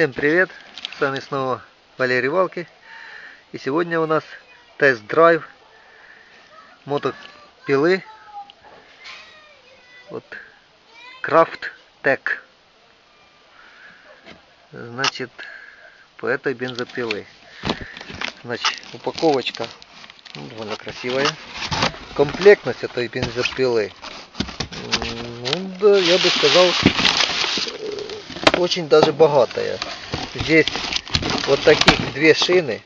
Всем привет! С вами снова Валерий Валки. И сегодня у нас тест-драйв мотопилы вот Craft Tech. Значит, по этой бензопилы. Значит, упаковочка довольно красивая. Комплектность этой бензопилы, ну да, я бы сказал, очень даже богатая. Здесь вот таких две шины.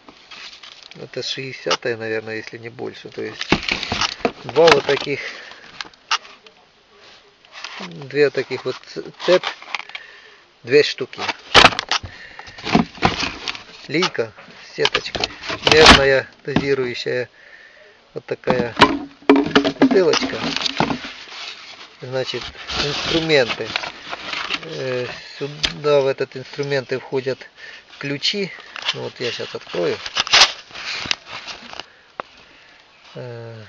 Это 60 наверное, если не больше. То есть два вот таких, две таких вот цеп, две штуки. Лейка с сеточкой. Мерная дозирующая вот такая бутылочка. Значит, инструменты. Э, сюда в этот инструмент и входят ключи. Ну, вот я сейчас открою. Э,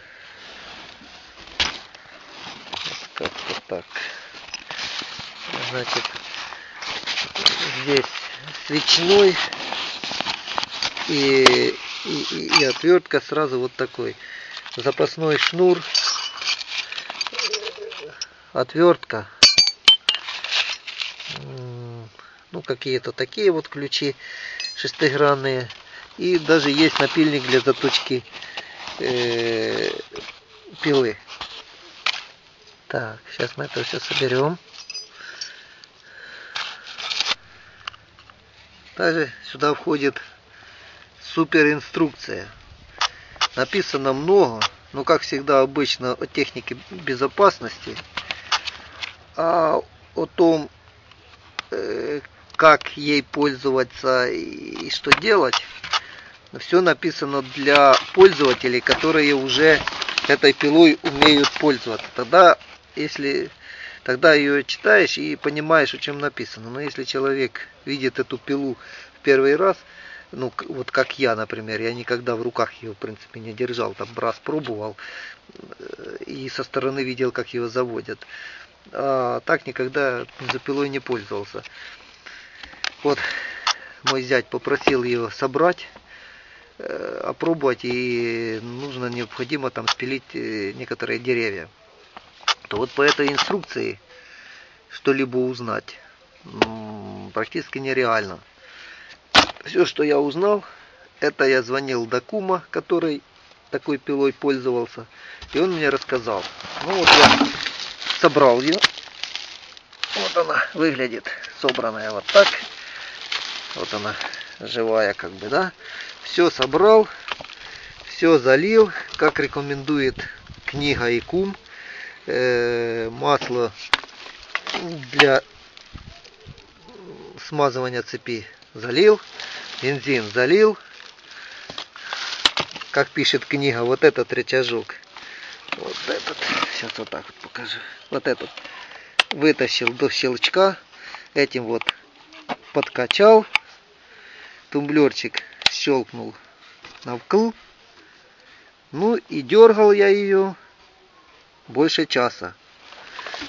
как-то так. Значит, здесь свечной и, и, и отвертка сразу вот такой. Запасной шнур, отвертка ну какие-то такие вот ключи шестигранные. И даже есть напильник для заточки э, пилы. Так, сейчас мы это все соберем. Также сюда входит супер инструкция. Написано много, но как всегда обычно о технике безопасности, а о том, э, как ей пользоваться и что делать. Все написано для пользователей, которые уже этой пилой умеют пользоваться. Тогда, если тогда ее читаешь и понимаешь, о чем написано. Но если человек видит эту пилу в первый раз, ну, вот как я, например, я никогда в руках ее, в принципе, не держал, там раз пробовал э, и со стороны видел, как ее заводят. А так никогда за пилой не пользовался. Вот мой зять попросил ее собрать, э, опробовать, и нужно необходимо там спилить э, некоторые деревья. То вот по этой инструкции что-либо узнать практически нереально. Все, что я узнал, это я звонил до кума, который такой пилой пользовался, и он мне рассказал. Ну вот я собрал ее. Вот она выглядит, собранная вот так. Вот она живая как бы, да. Все собрал, все залил, как рекомендует книга и кум. Э, масло для смазывания цепи залил, бензин залил. Как пишет книга, вот этот рычажок, вот этот, сейчас вот так вот покажу, вот этот вытащил до щелчка, этим вот подкачал, тумблерчик щелкнул на вкл. Ну и дергал я ее больше часа.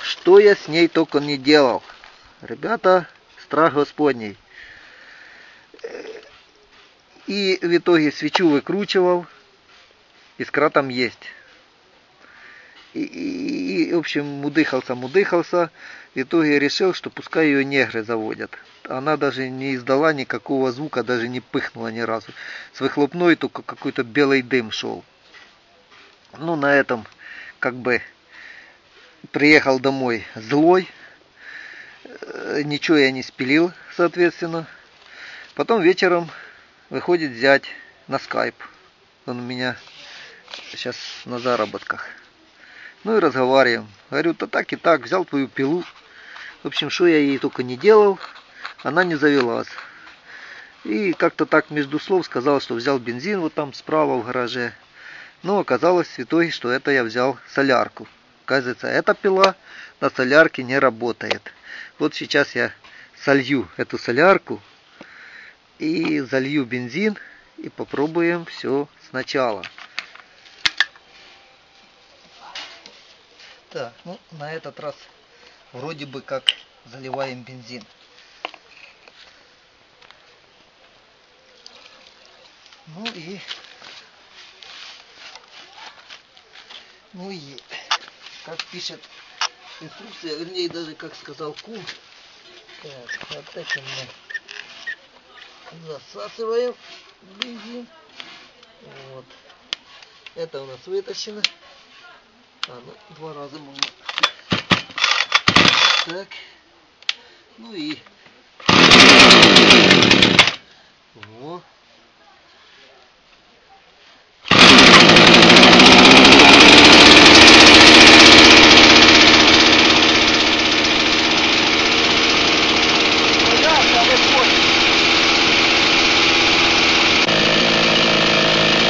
Что я с ней только не делал. Ребята, страх Господний. И в итоге свечу выкручивал. Искра там есть. И, и, и в общем, мудыхался, мудыхался. В итоге решил, что пускай ее негры заводят она даже не издала никакого звука, даже не пыхнула ни разу. С выхлопной только какой-то белый дым шел. Ну, на этом как бы приехал домой злой. Э, ничего я не спилил, соответственно. Потом вечером выходит зять на скайп. Он у меня сейчас на заработках. Ну и разговариваем. Говорю, то так и так, взял твою пилу. В общем, что я ей только не делал, она не завелась. И как-то так между слов сказал, что взял бензин вот там справа в гараже. Но оказалось в итоге, что это я взял солярку. Оказывается, эта пила на солярке не работает. Вот сейчас я солью эту солярку и залью бензин и попробуем все сначала. Так, ну на этот раз вроде бы как заливаем бензин. Ну и... Ну и, как пишет инструкция, вернее, даже как сказал кум, так, вот этим мы засасываем бензин. Вот. Это у нас вытащено. А, ну, два раза можно так. Ну и... Во. Пожалуйста, выходит.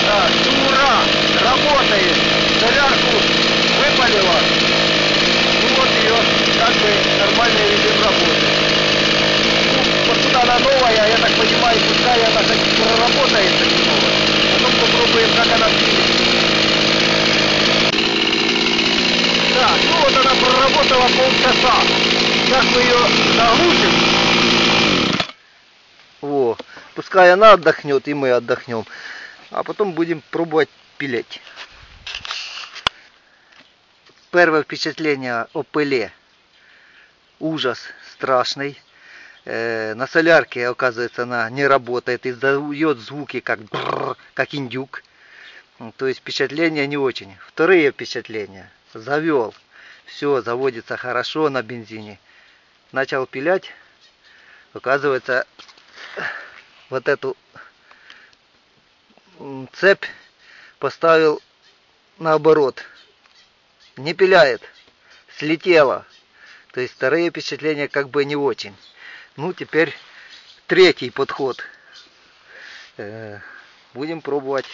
Так, ну ура! Работает! Солярку выпалила. Ну вот ее как бы нормальный режим работы. Ну, посуда она новая, я так понимаю, пускай она хоть проработает немного. Потом попробуем, как она движется. Так, ну вот она проработала полчаса. Сейчас мы ее заглушим. Во, пускай она отдохнет и мы отдохнем. А потом будем пробовать пилить. Первое впечатление о пыле. Ужас страшный. Э, на солярке, оказывается, она не работает, издает звуки как бррр, как индюк. Ну, То есть впечатления не очень. Вторые впечатления. Завел. Все, заводится хорошо на бензине. Начал пилять. Оказывается, вот эту цепь поставил наоборот. Не пиляет. Слетела. То есть вторые впечатления как бы не очень. Ну, теперь третий подход. Э, Будем пробовать.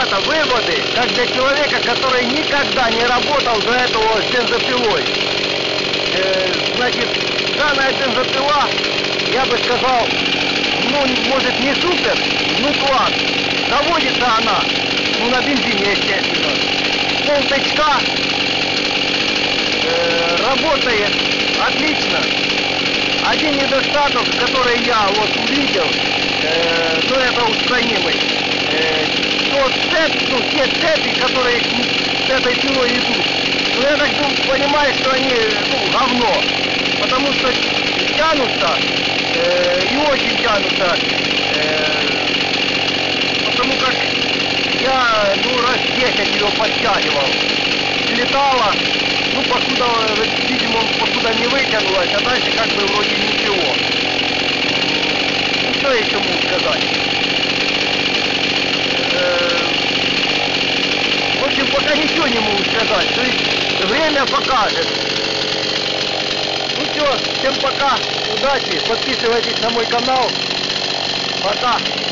Ребята, выводы, как для человека, который никогда не работал до этого с бензопилой. Э, значит, данная бензопила, я бы сказал, ну, может не супер, ну класс. Заводится она, ну, на бензине, естественно. Полточка, э, работает отлично. Один недостаток, который я вот увидел, э, ну это устранимый э, тот цепь, ну, те цепи, которые с этой пилой идут. Но я так понимаю, что они ну, говно, потому что тянутся э, и очень тянутся, э, потому как я ну, раз 10 ее подтягивал, летала, ну, покуда, видимо, покуда не вытянулась, а дальше как бы вроде ничего. Ну, что еще могу сказать? передач. То есть время покажет. Ну все, всем пока, удачи, подписывайтесь на мой канал. Пока.